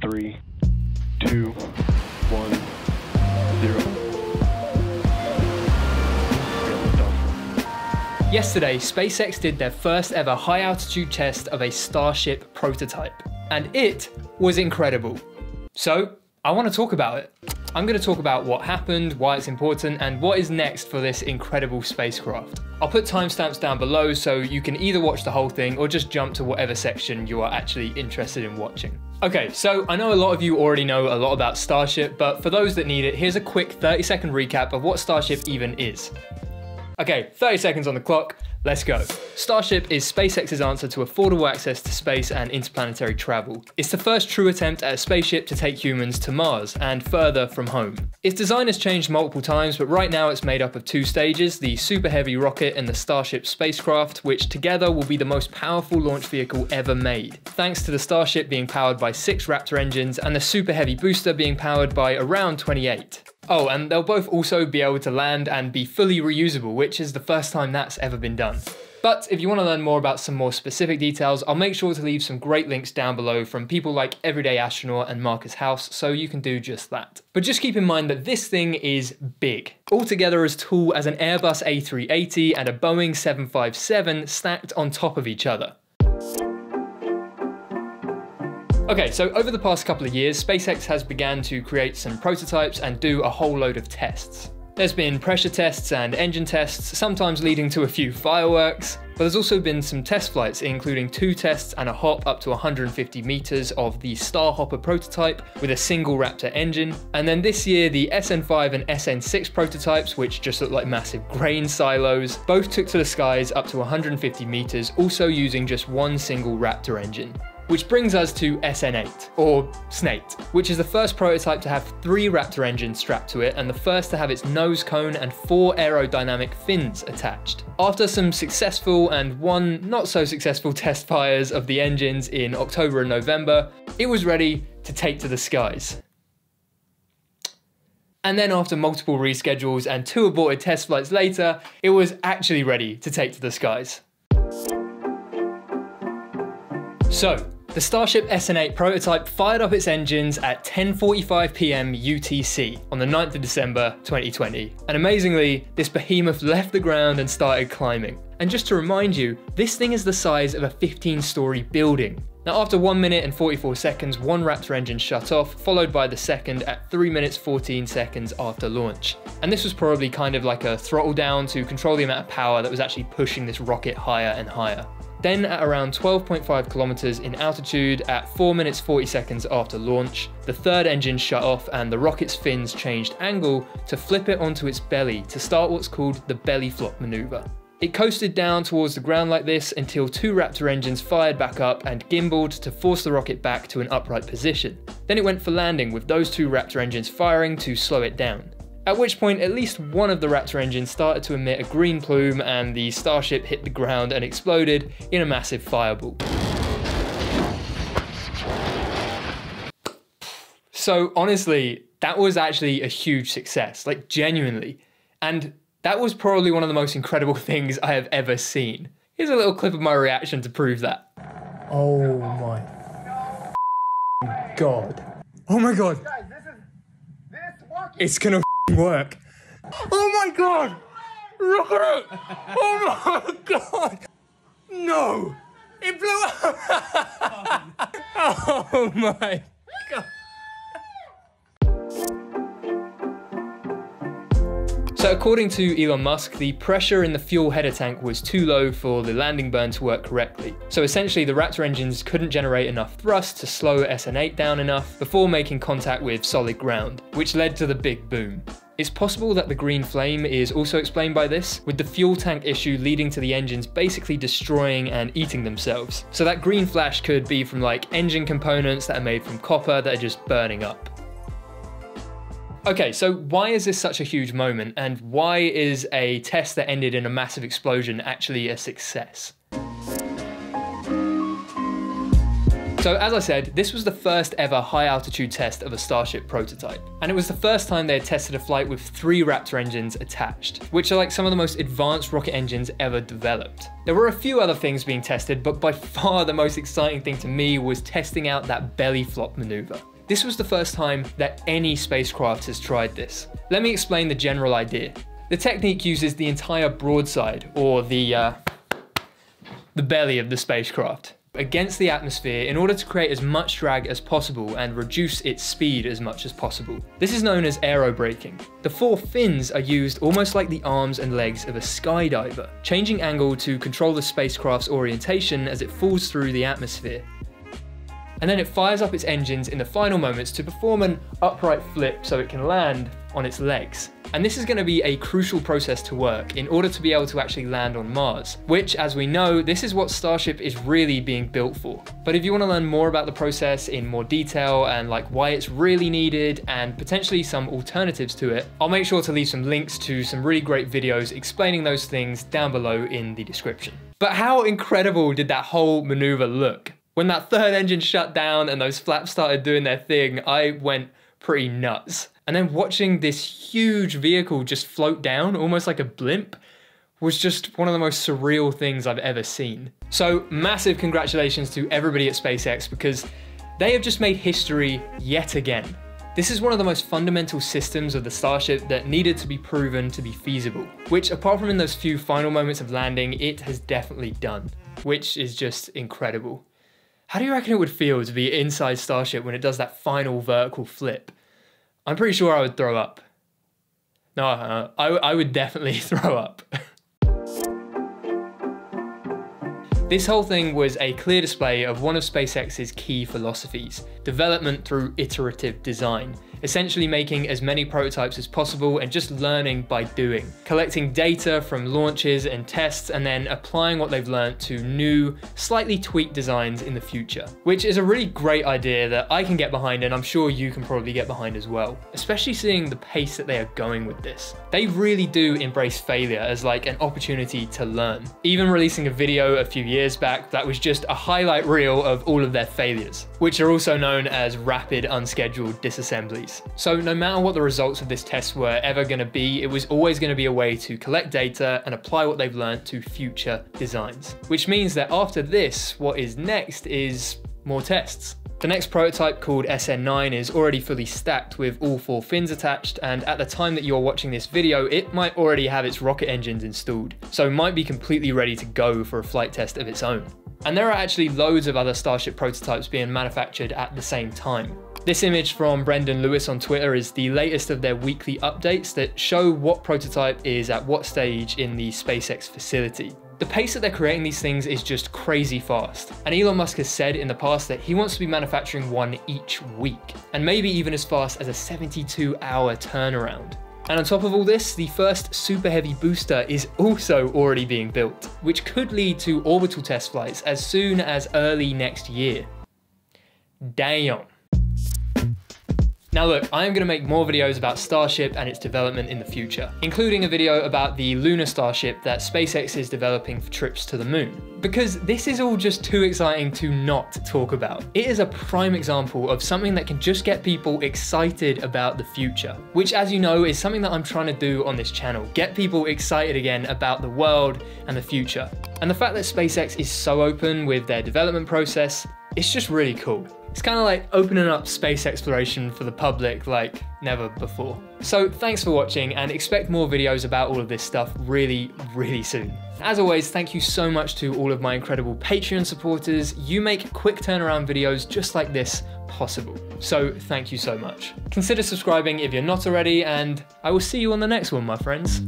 three, two, one, zero. Yesterday, SpaceX did their first ever high altitude test of a Starship prototype, and it was incredible. So, I want to talk about it. I'm going to talk about what happened, why it's important, and what is next for this incredible spacecraft. I'll put timestamps down below so you can either watch the whole thing or just jump to whatever section you are actually interested in watching. Okay, so I know a lot of you already know a lot about Starship, but for those that need it, here's a quick 30 second recap of what Starship even is. Okay, 30 seconds on the clock. Let's go. Starship is SpaceX's answer to affordable access to space and interplanetary travel. It's the first true attempt at a spaceship to take humans to Mars and further from home. Its design has changed multiple times, but right now it's made up of two stages, the Super Heavy rocket and the Starship spacecraft, which together will be the most powerful launch vehicle ever made. Thanks to the Starship being powered by six Raptor engines and the Super Heavy booster being powered by around 28. Oh, and they'll both also be able to land and be fully reusable, which is the first time that's ever been done. But if you want to learn more about some more specific details, I'll make sure to leave some great links down below from people like Everyday Astronaut and Marcus House, so you can do just that. But just keep in mind that this thing is big. Altogether as tall as an Airbus A380 and a Boeing 757 stacked on top of each other. Okay, so over the past couple of years, SpaceX has began to create some prototypes and do a whole load of tests. There's been pressure tests and engine tests, sometimes leading to a few fireworks, but there's also been some test flights, including two tests and a hop up to 150 meters of the Starhopper prototype with a single Raptor engine. And then this year, the SN5 and SN6 prototypes, which just look like massive grain silos, both took to the skies up to 150 meters, also using just one single Raptor engine. Which brings us to SN8, or Snate, which is the first prototype to have three Raptor engines strapped to it and the first to have its nose cone and four aerodynamic fins attached. After some successful and one not so successful test fires of the engines in October and November, it was ready to take to the skies. And then after multiple reschedules and two aborted test flights later, it was actually ready to take to the skies. So, the Starship SN8 prototype fired up its engines at 10.45pm UTC on the 9th of December 2020. And amazingly, this behemoth left the ground and started climbing. And just to remind you, this thing is the size of a 15 story building. Now after 1 minute and 44 seconds, one Raptor engine shut off, followed by the second at 3 minutes 14 seconds after launch. And this was probably kind of like a throttle down to control the amount of power that was actually pushing this rocket higher and higher. Then at around 12.5 kilometers in altitude at 4 minutes 40 seconds after launch, the third engine shut off and the rocket's fins changed angle to flip it onto its belly to start what's called the belly flop maneuver. It coasted down towards the ground like this until two Raptor engines fired back up and gimbaled to force the rocket back to an upright position. Then it went for landing with those two Raptor engines firing to slow it down. At which point, at least one of the Raptor engines started to emit a green plume and the Starship hit the ground and exploded in a massive fireball. So honestly, that was actually a huge success, like genuinely. And that was probably one of the most incredible things I have ever seen. Here's a little clip of my reaction to prove that. Oh my god. Oh my god. It's gonna work. Oh my god! Look at it! Oh my god! No! It blew up! oh my So according to Elon Musk, the pressure in the fuel header tank was too low for the landing burn to work correctly. So essentially the Raptor engines couldn't generate enough thrust to slow SN8 down enough before making contact with solid ground, which led to the big boom. It's possible that the green flame is also explained by this, with the fuel tank issue leading to the engines basically destroying and eating themselves. So that green flash could be from like engine components that are made from copper that are just burning up. Okay, so why is this such a huge moment and why is a test that ended in a massive explosion actually a success? So as I said, this was the first ever high altitude test of a Starship prototype. And it was the first time they had tested a flight with three Raptor engines attached, which are like some of the most advanced rocket engines ever developed. There were a few other things being tested, but by far the most exciting thing to me was testing out that belly flop maneuver. This was the first time that any spacecraft has tried this. Let me explain the general idea. The technique uses the entire broadside, or the, uh, the belly of the spacecraft, against the atmosphere in order to create as much drag as possible and reduce its speed as much as possible. This is known as aerobraking. The four fins are used almost like the arms and legs of a skydiver, changing angle to control the spacecraft's orientation as it falls through the atmosphere. And then it fires up its engines in the final moments to perform an upright flip so it can land on its legs. And this is going to be a crucial process to work in order to be able to actually land on Mars, which as we know, this is what Starship is really being built for. But if you want to learn more about the process in more detail and like why it's really needed and potentially some alternatives to it, I'll make sure to leave some links to some really great videos explaining those things down below in the description. But how incredible did that whole maneuver look? When that third engine shut down and those flaps started doing their thing, I went pretty nuts. And then watching this huge vehicle just float down, almost like a blimp, was just one of the most surreal things I've ever seen. So massive congratulations to everybody at SpaceX because they have just made history yet again. This is one of the most fundamental systems of the Starship that needed to be proven to be feasible, which apart from in those few final moments of landing, it has definitely done, which is just incredible. How do you reckon it would feel to be inside Starship when it does that final vertical flip? I'm pretty sure I would throw up. No, uh, I, I would definitely throw up. This whole thing was a clear display of one of SpaceX's key philosophies, development through iterative design essentially making as many prototypes as possible and just learning by doing. Collecting data from launches and tests and then applying what they've learned to new, slightly tweaked designs in the future. Which is a really great idea that I can get behind and I'm sure you can probably get behind as well. Especially seeing the pace that they are going with this. They really do embrace failure as like an opportunity to learn. Even releasing a video a few years back that was just a highlight reel of all of their failures, which are also known as rapid unscheduled disassemblies. So no matter what the results of this test were ever going to be, it was always going to be a way to collect data and apply what they've learned to future designs. Which means that after this, what is next is more tests. The next prototype called SN9 is already fully stacked with all four fins attached and at the time that you're watching this video it might already have its rocket engines installed, so might be completely ready to go for a flight test of its own. And there are actually loads of other Starship prototypes being manufactured at the same time. This image from Brendan Lewis on Twitter is the latest of their weekly updates that show what prototype is at what stage in the SpaceX facility. The pace that they're creating these things is just crazy fast. And Elon Musk has said in the past that he wants to be manufacturing one each week, and maybe even as fast as a 72 hour turnaround. And on top of all this, the first super heavy booster is also already being built, which could lead to orbital test flights as soon as early next year. Damn. Now look, I am going to make more videos about Starship and its development in the future, including a video about the lunar Starship that SpaceX is developing for trips to the moon. Because this is all just too exciting to not talk about. It is a prime example of something that can just get people excited about the future, which as you know is something that I'm trying to do on this channel, get people excited again about the world and the future. And the fact that SpaceX is so open with their development process, it's just really cool. It's kind of like opening up space exploration for the public like never before. So thanks for watching and expect more videos about all of this stuff really, really soon. As always, thank you so much to all of my incredible Patreon supporters. You make quick turnaround videos just like this possible. So thank you so much. Consider subscribing if you're not already and I will see you on the next one, my friends.